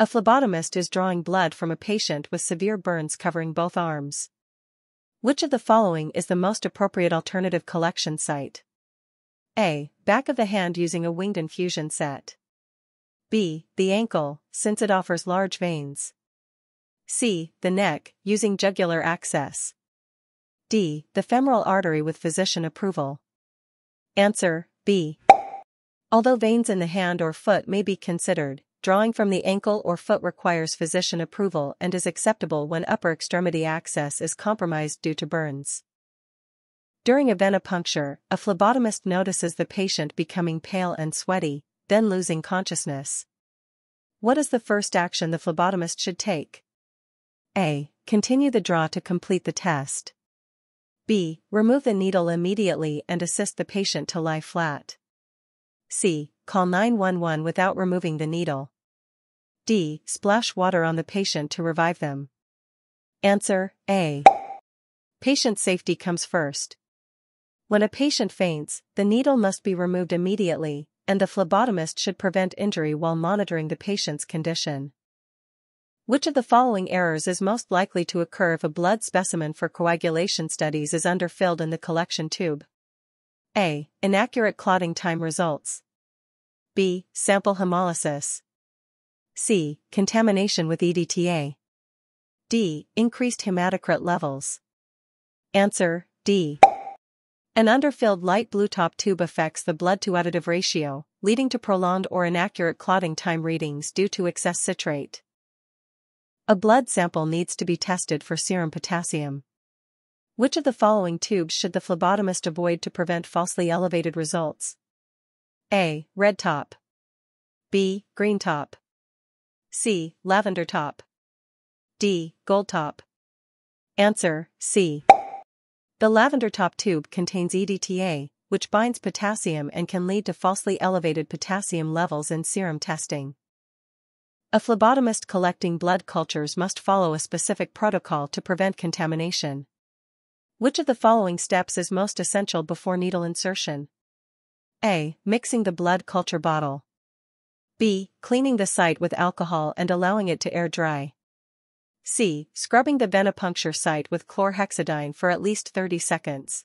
A phlebotomist is drawing blood from a patient with severe burns covering both arms. Which of the following is the most appropriate alternative collection site? A. Back of the hand using a winged infusion set. B. The ankle, since it offers large veins. C. The neck, using jugular access. D. The femoral artery with physician approval. Answer B. Although veins in the hand or foot may be considered, drawing from the ankle or foot requires physician approval and is acceptable when upper extremity access is compromised due to burns. During a venipuncture, a phlebotomist notices the patient becoming pale and sweaty, then losing consciousness. What is the first action the phlebotomist should take? A. Continue the draw to complete the test. B. Remove the needle immediately and assist the patient to lie flat. C. Call 911 without removing the needle. D. Splash water on the patient to revive them. Answer A. Patient safety comes first. When a patient faints, the needle must be removed immediately, and the phlebotomist should prevent injury while monitoring the patient's condition. Which of the following errors is most likely to occur if a blood specimen for coagulation studies is underfilled in the collection tube? A. Inaccurate clotting time results. B. Sample hemolysis. C. Contamination with EDTA. D. Increased hematocrit levels. Answer D. An underfilled light blue top tube affects the blood to additive ratio, leading to prolonged or inaccurate clotting time readings due to excess citrate. A blood sample needs to be tested for serum potassium. Which of the following tubes should the phlebotomist avoid to prevent falsely elevated results? A. Red top. B. Green top. C. Lavender top. D. Gold top. Answer C. The lavender top tube contains EDTA, which binds potassium and can lead to falsely elevated potassium levels in serum testing. A phlebotomist collecting blood cultures must follow a specific protocol to prevent contamination. Which of the following steps is most essential before needle insertion? A. Mixing the blood culture bottle. B. Cleaning the site with alcohol and allowing it to air dry. C. Scrubbing the venipuncture site with chlorhexidine for at least 30 seconds.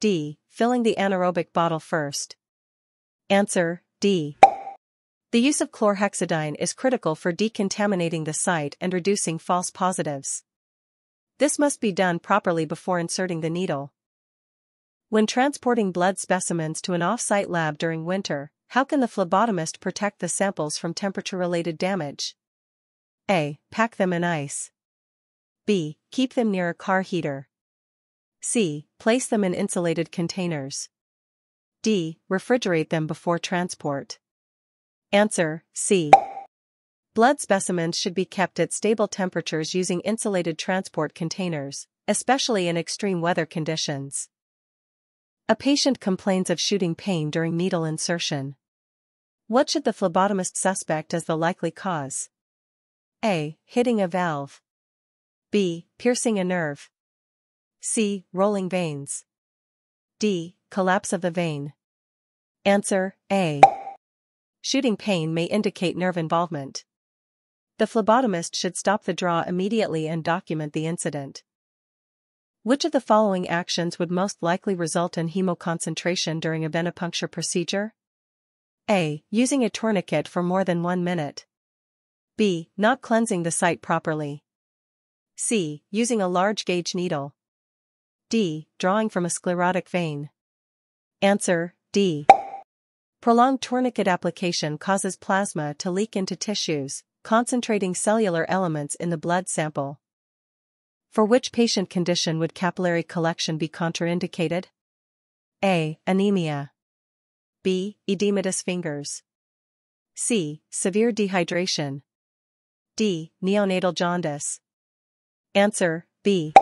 D. Filling the anaerobic bottle first. Answer D. The use of chlorhexidine is critical for decontaminating the site and reducing false positives. This must be done properly before inserting the needle. When transporting blood specimens to an off-site lab during winter, how can the phlebotomist protect the samples from temperature-related damage? A. Pack them in ice. B. Keep them near a car heater. C. Place them in insulated containers. D. Refrigerate them before transport. Answer C. Blood specimens should be kept at stable temperatures using insulated transport containers, especially in extreme weather conditions. A patient complains of shooting pain during needle insertion. What should the phlebotomist suspect as the likely cause? A. Hitting a valve. B. Piercing a nerve. C. Rolling veins. D. Collapse of the vein. Answer A. Shooting pain may indicate nerve involvement. The phlebotomist should stop the draw immediately and document the incident. Which of the following actions would most likely result in hemoconcentration during a venipuncture procedure? A. Using a tourniquet for more than one minute. B. Not cleansing the site properly. C. Using a large gauge needle. D. Drawing from a sclerotic vein. Answer D. Prolonged tourniquet application causes plasma to leak into tissues, concentrating cellular elements in the blood sample. For which patient condition would capillary collection be contraindicated? A. Anemia. B. Edematous fingers. C. Severe dehydration. D. Neonatal jaundice. Answer B.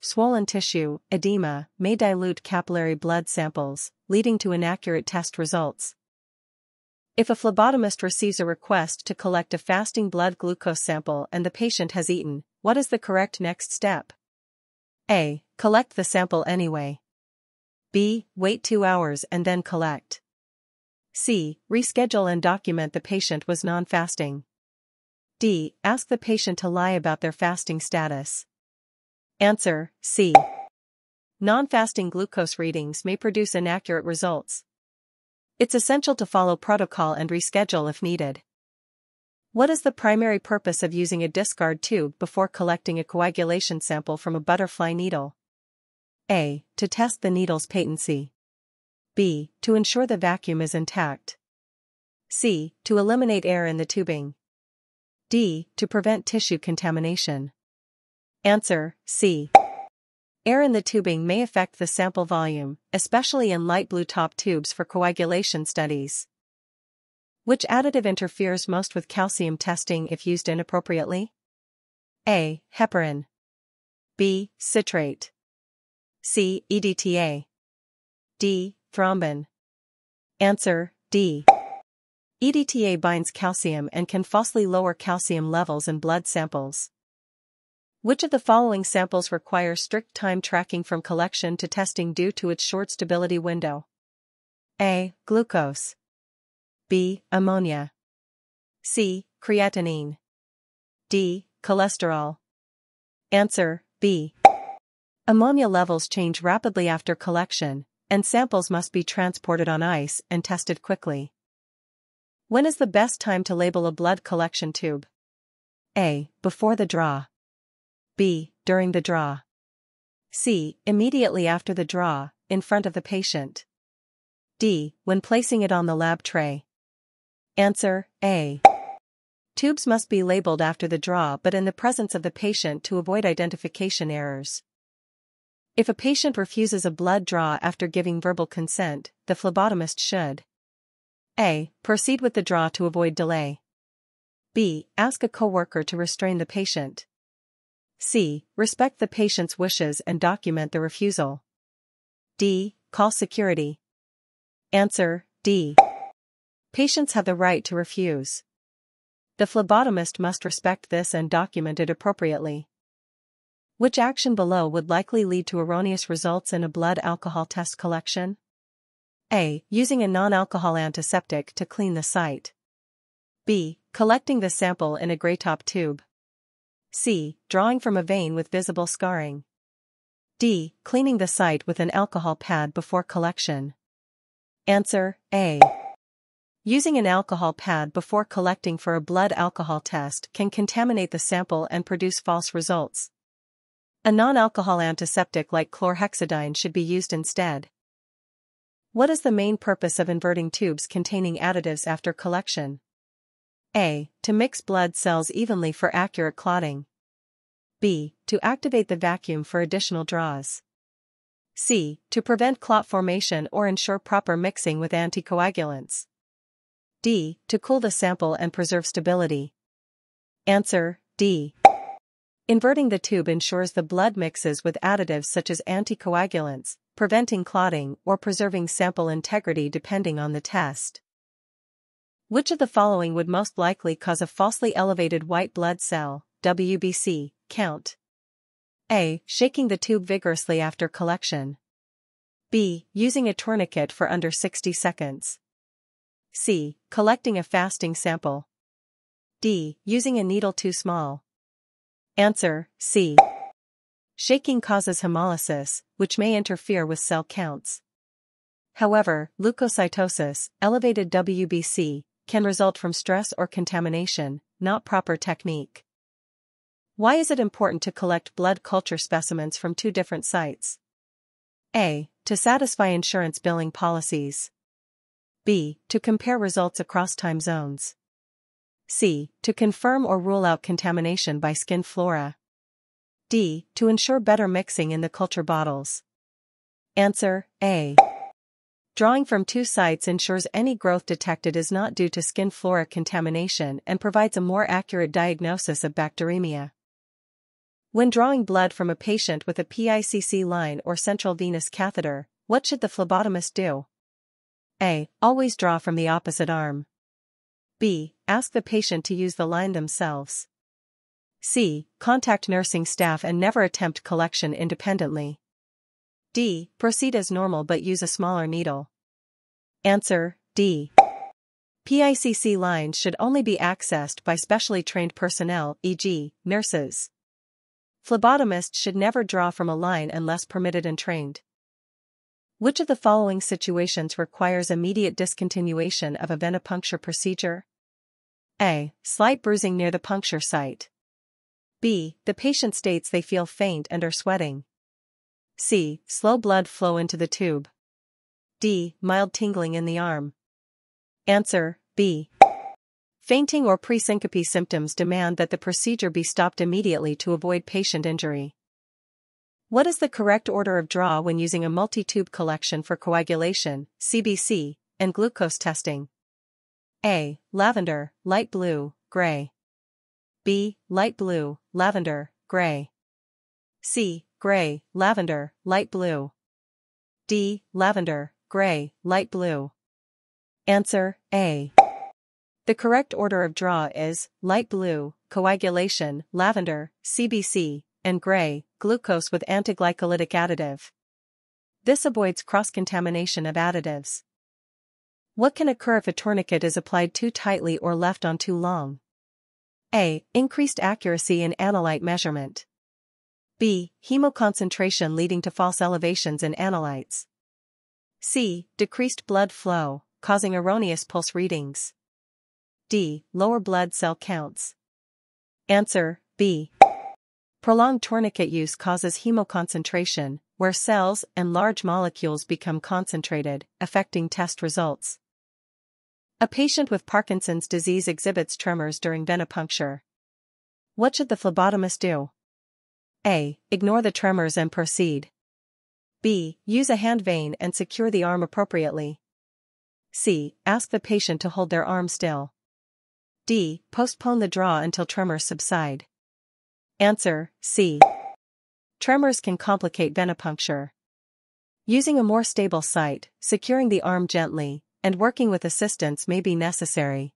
Swollen tissue, edema, may dilute capillary blood samples, leading to inaccurate test results. If a phlebotomist receives a request to collect a fasting blood glucose sample and the patient has eaten, what is the correct next step? A. Collect the sample anyway. B. Wait two hours and then collect. C. Reschedule and document the patient was non-fasting. D. Ask the patient to lie about their fasting status. Answer C. Non-fasting glucose readings may produce inaccurate results. It's essential to follow protocol and reschedule if needed. What is the primary purpose of using a discard tube before collecting a coagulation sample from a butterfly needle? A. To test the needle's patency. B. To ensure the vacuum is intact. C. To eliminate air in the tubing. D. To prevent tissue contamination. Answer C. Air in the tubing may affect the sample volume, especially in light blue top tubes for coagulation studies. Which additive interferes most with calcium testing if used inappropriately? A. Heparin. B. Citrate. C. EDTA. D. Thrombin. Answer D. EDTA binds calcium and can falsely lower calcium levels in blood samples. Which of the following samples require strict time tracking from collection to testing due to its short stability window? A. Glucose. B. Ammonia. C. Creatinine. D. Cholesterol. Answer B. Ammonia levels change rapidly after collection, and samples must be transported on ice and tested quickly. When is the best time to label a blood collection tube? A. Before the draw. B. During the draw. C. Immediately after the draw, in front of the patient. D. When placing it on the lab tray. Answer A. Tubes must be labeled after the draw but in the presence of the patient to avoid identification errors. If a patient refuses a blood draw after giving verbal consent, the phlebotomist should a. Proceed with the draw to avoid delay. B. Ask a coworker to restrain the patient. C. Respect the patient's wishes and document the refusal. D. Call security. Answer D. Patients have the right to refuse. The phlebotomist must respect this and document it appropriately. Which action below would likely lead to erroneous results in a blood alcohol test collection? A. Using a non-alcohol antiseptic to clean the site. B. Collecting the sample in a gray top tube. C. Drawing from a vein with visible scarring. D. Cleaning the site with an alcohol pad before collection. Answer A. Using an alcohol pad before collecting for a blood alcohol test can contaminate the sample and produce false results. A non-alcohol antiseptic like chlorhexidine should be used instead. What is the main purpose of inverting tubes containing additives after collection? A. To mix blood cells evenly for accurate clotting. B. To activate the vacuum for additional draws. C. To prevent clot formation or ensure proper mixing with anticoagulants. D. To cool the sample and preserve stability. Answer D. Inverting the tube ensures the blood mixes with additives such as anticoagulants, preventing clotting or preserving sample integrity depending on the test. Which of the following would most likely cause a falsely elevated white blood cell, WBC, count? A. Shaking the tube vigorously after collection. B. Using a tourniquet for under 60 seconds. C. Collecting a fasting sample. D. Using a needle too small. Answer, C. Shaking causes hemolysis, which may interfere with cell counts. However, leukocytosis, elevated WBC, can result from stress or contamination, not proper technique. Why is it important to collect blood culture specimens from two different sites? A. To satisfy insurance billing policies. B. To compare results across time zones. C. To confirm or rule out contamination by skin flora. D. To ensure better mixing in the culture bottles. Answer A. Drawing from two sites ensures any growth detected is not due to skin flora contamination and provides a more accurate diagnosis of bacteremia. When drawing blood from a patient with a PICC line or central venous catheter, what should the phlebotomist do? A. Always draw from the opposite arm. B. Ask the patient to use the line themselves. C. Contact nursing staff and never attempt collection independently. D. Proceed as normal but use a smaller needle. Answer D. PICC lines should only be accessed by specially trained personnel, e.g., nurses. Phlebotomists should never draw from a line unless permitted and trained. Which of the following situations requires immediate discontinuation of a venipuncture procedure? A. Slight bruising near the puncture site. B. The patient states they feel faint and are sweating. C. Slow blood flow into the tube. D. Mild tingling in the arm. Answer B. Fainting or presyncope symptoms demand that the procedure be stopped immediately to avoid patient injury. What is the correct order of draw when using a multi-tube collection for coagulation, CBC, and glucose testing? A. Lavender, light blue, gray. B. Light blue, lavender, gray. C. Gray, lavender, light blue. D. Lavender, gray, light blue. Answer A. The correct order of draw is light blue, coagulation, lavender, CBC, and gray, glucose with antiglycolytic additive. This avoids cross-contamination of additives. What can occur if a tourniquet is applied too tightly or left on too long? A. Increased accuracy in analyte measurement. B. Hemoconcentration leading to false elevations in analytes. C. Decreased blood flow, causing erroneous pulse readings. D. Lower blood cell counts. Answer B. Prolonged tourniquet use causes hemoconcentration, where cells and large molecules become concentrated, affecting test results. A patient with Parkinson's disease exhibits tremors during venipuncture. What should the phlebotomist do? A. Ignore the tremors and proceed. B. Use a hand vein and secure the arm appropriately. C. Ask the patient to hold their arm still. D. Postpone the draw until tremors subside. Answer C. Tremors can complicate venipuncture. Using a more stable site, securing the arm gently, and working with assistance may be necessary.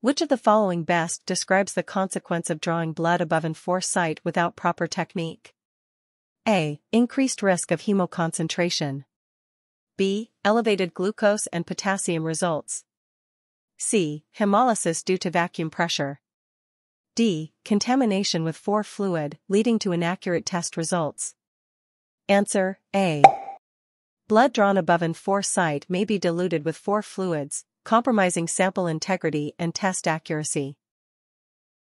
Which of the following best describes the consequence of drawing blood above and fore site without proper technique? A. Increased risk of hemoconcentration. B. Elevated glucose and potassium results. C. Hemolysis due to vacuum pressure. D. Contamination with fore fluid, leading to inaccurate test results. Answer A. Blood drawn above and fore site may be diluted with fore fluids, compromising sample integrity and test accuracy.